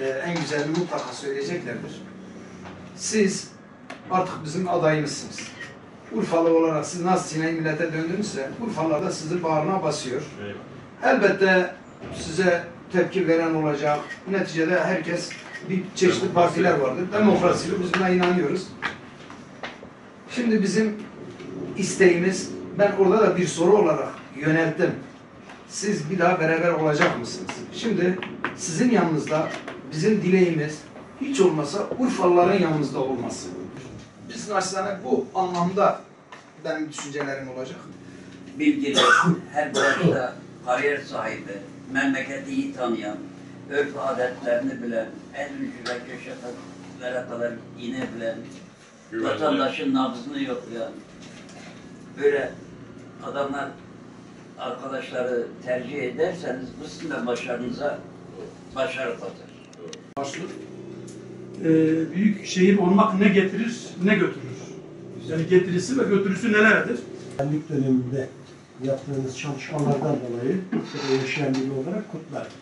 e, en güzelini mutlaka söyleyeceklerdir. Siz artık bizim adayımızsınız. Urfalı olarak siz nasıl Sine'yi millete döndünüzse Urfalılar da sizi bağrına basıyor. Elbette size tepki veren olacak. Neticede herkes bir çeşitli partiler vardır. Demokrasi, biz buna inanıyoruz. Şimdi bizim isteğimiz, ben orada da bir soru olarak yönelttim. Siz bir daha beraber olacak mısınız? Şimdi sizin yanınızda bizim dileğimiz hiç olmasa Urfalıların yanınızda olması. Biz naçizane bu anlamda benim düşüncelerim olacak. bilgili, her branşta kariyer sahibi, memleketi iyi tanıyan, örf adetlerini bilen, en ucu ve köşelere kadar inebilen, vatandaşın nabzını yoklayan, böyle adamlar, arkadaşları tercih ederseniz bu sizin de başarınıza başarı katar. Başlık. e, büyük şehir olmak ne getirir ne götürür? Yani getirisi ve götürüsü nelerdir? Güvenlik döneminde yaptığınız çalışmalardan dolayı yaşayan biri olarak kutlarım.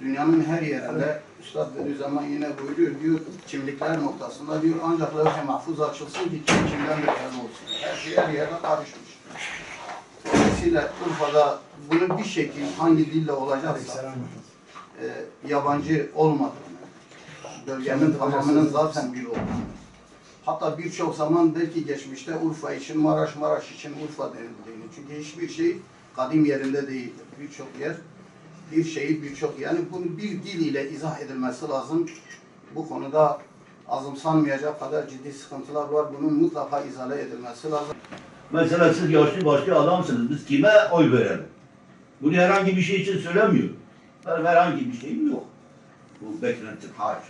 Dünyanın her yerinde Üstad Bediüzzaman yine buyuruyor diyor kimlikler noktasında diyor ancak levh-i mahfuz açılsın ki kim kimden bir olsun. Her şey her yerde karışmış. Dolayısıyla Urfa'da bunu bir şekil hangi dille olacaksa e, yabancı olmadığını, bölgenin tamamının zaten bir olduğunu, hatta birçok zaman belki geçmişte Urfa için, Maraş, Maraş için Urfa denildiğini. Çünkü hiçbir şey kadim yerinde değildir. Birçok yer bir şeyi birçok yani bunu bir dil ile izah edilmesi lazım. Bu konuda azımsanmayacak kadar ciddi sıkıntılar var. Bunun mutlaka izale edilmesi lazım. Mesela siz yaşlı başlı adamsınız. Biz kime oy verelim? Bunu herhangi bir şey için söylemiyorum. Benim herhangi bir şeyim yok. Bu beklentim haşa.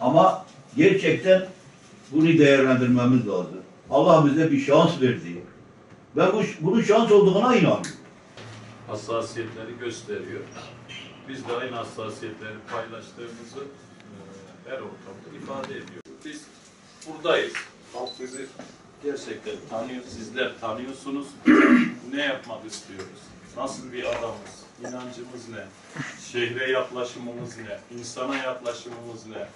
Ama gerçekten bunu değerlendirmemiz lazım. Allah bize bir şans verdi. Ve bu, bunun şans olduğuna inanıyorum. hassasiyetleri gösteriyor. Biz de aynı hassasiyetleri paylaştığımızı e, her ortamda ifade ediyoruz. Biz buradayız. Halk bizi gerçekten tanıyor. Sizler tanıyorsunuz. ne yapmak istiyoruz? Nasıl bir adamız? İnancımız ne? Şehre yaklaşımımız ne? İnsana yaklaşımımız ne?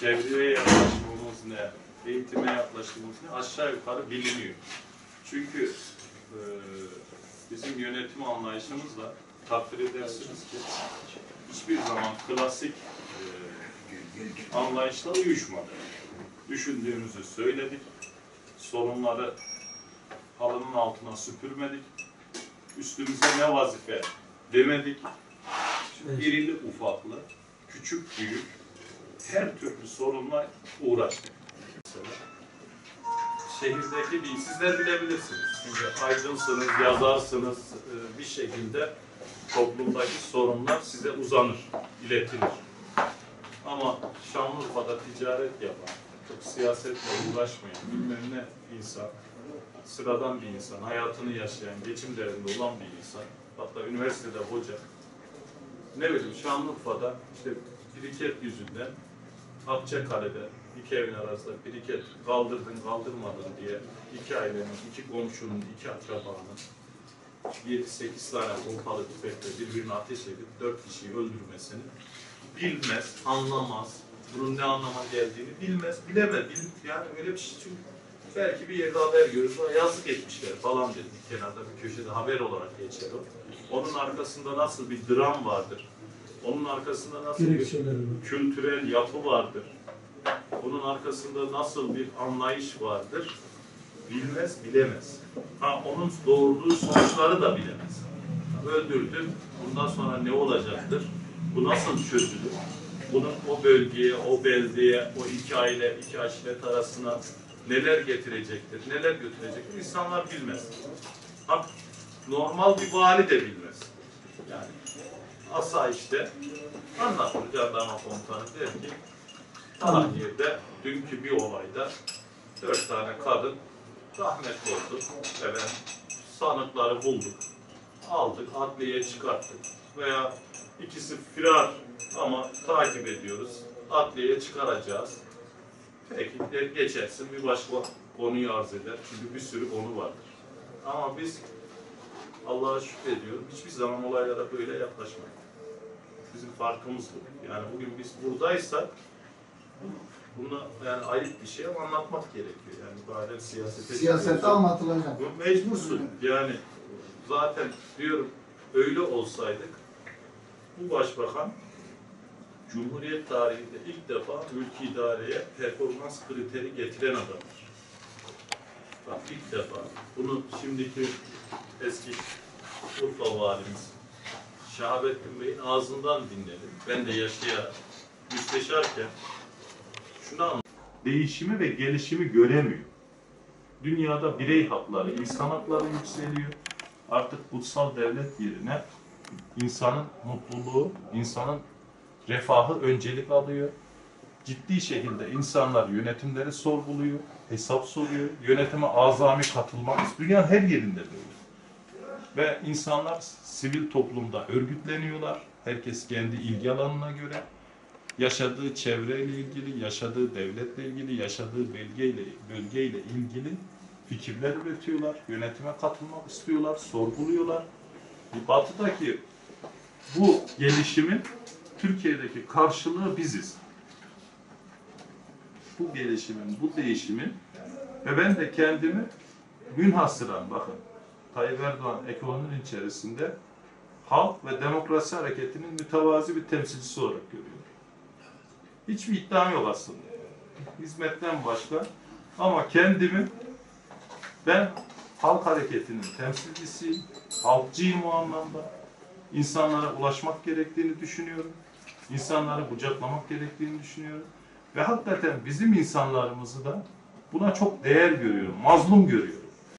Çevreye yaklaşımımız ne? Eğitime yaklaşımımız ne? Aşağı yukarı biliniyor. Çünkü e, bizim yönetim anlayışımızla takdir edersiniz ki hiçbir zaman klasik e, anlayışla uyuşmadı. Düşündüğümüzü söyledik, sorunları halının altına süpürmedik, üstümüze ne vazife demedik. İrili ufaklı, küçük büyük her türlü sorunla uğraştık. Şehirdeki bir sizler bilebilirsiniz. Çünkü aydınsınız, yazarsınız e, bir şekilde toplumdaki sorunlar size uzanır, iletilir. Ama Şanlıurfa'da ticaret yapan, çok siyasetle uğraşmayan, bilmem ne insan, sıradan bir insan, hayatını yaşayan, geçim derdinde olan bir insan, hatta üniversitede hoca, ne bileyim Şanlıurfa'da işte biriket yüzünden Akçakale'de iki evin arasında biriket kaldırdın kaldırmadın diye iki ailenin, iki komşunun, iki akrabanın 7-8 tane pompalı tüfekle birbirine ateş edip dört kişiyi öldürmesini bilmez, anlamaz. Bunun ne anlama geldiğini bilmez, bilemez. Bil, yani öyle bir şey çünkü belki bir yerde haber görür, "Aa, yazık etmişler falan dedi. Bir kenarda bir köşede haber olarak geçer o. Onun arkasında nasıl bir dram vardır? Onun arkasında nasıl bir kültürel yapı vardır. Bunun arkasında nasıl bir anlayış vardır? Bilmez, bilemez. Ha, onun doğurduğu sonuçları da bilemez. Öldürdüm, bundan sonra ne olacaktır? Bu nasıl çözülür? Bunun o bölgeye, o beldeye, o iki aile, iki aşiret arasına neler getirecektir, neler götürecektir? İnsanlar bilmez. Ha, normal bir vali de bilmez. Yani asayişte anlatır jandarma komutanı der ki falan dünkü bir olayda dört tane kadın rahmetli oldu. Evet, sanıkları bulduk. Aldık, adliyeye çıkarttık. Veya ikisi firar ama takip ediyoruz. Adliyeye çıkaracağız. Peki der, geçersin bir başka konuyu arz eder. Çünkü bir sürü konu vardır. Ama biz Allah'a şükrediyorum hiçbir zaman olaylara böyle yaklaşmayız. Bizim farkımız bu. Yani bugün biz buradaysak bunu yani ayıp bir şey ama anlatmak gerekiyor. Yani bazen siyasete Siyasette çıkıyorsun. anlatılacak. Bu Mecbursun. Yani zaten diyorum öyle olsaydık bu başbakan Cumhuriyet tarihinde ilk defa ülke idareye performans kriteri getiren adamdır. Bak ilk defa. Bunu şimdiki eski Urfa valimiz Şahabettin Bey'in ağzından dinledim. Ben de yaşayarak, müsteşarken şunu anladım. Değişimi ve gelişimi göremiyor. Dünyada birey hakları, insan hakları yükseliyor. Artık kutsal devlet yerine insanın mutluluğu, insanın refahı öncelik alıyor. Ciddi şekilde insanlar yönetimleri sorguluyor, hesap soruyor, yönetime azami katılmak. Dünyanın her yerinde böyle. Ve insanlar sivil toplumda örgütleniyorlar. Herkes kendi ilgi alanına göre yaşadığı çevreyle ilgili, yaşadığı devletle ilgili, yaşadığı bölgeyle, bölgeyle ilgili fikirler üretiyorlar. Yönetime katılmak istiyorlar, sorguluyorlar. Batı'daki bu gelişimin Türkiye'deki karşılığı biziz. Bu gelişimin, bu değişimin ve ben de kendimi münhasıran bakın Tayyip Erdoğan ekonominin içerisinde halk ve demokrasi hareketinin mütevazi bir temsilcisi olarak görüyorum. Hiçbir iddiam yok aslında. Hizmetten başka. Ama kendimi ben halk hareketinin temsilcisiyim. Halkçıyım o anlamda. İnsanlara ulaşmak gerektiğini düşünüyorum. İnsanları kucaklamak gerektiğini düşünüyorum. Ve hakikaten bizim insanlarımızı da buna çok değer görüyorum. Mazlum görüyorum.